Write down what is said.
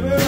baby.